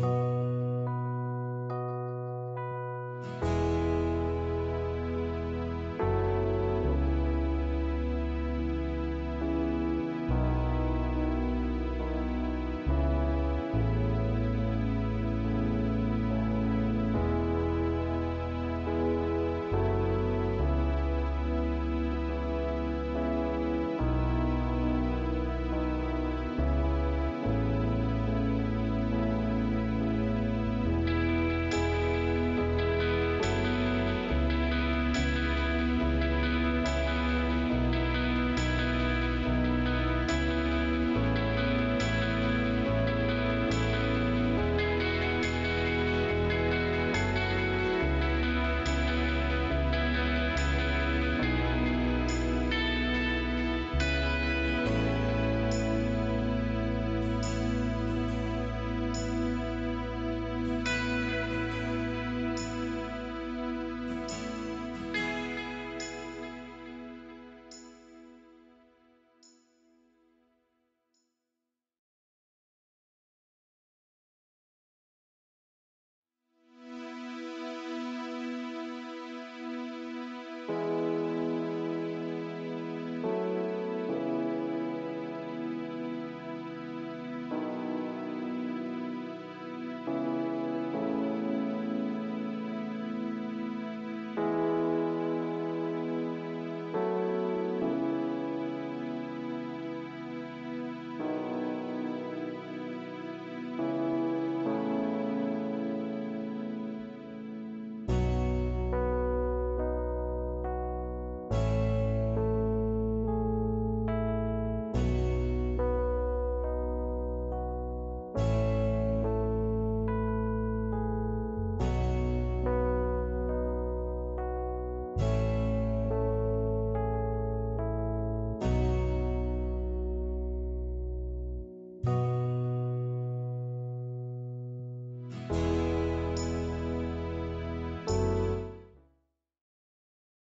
Amen.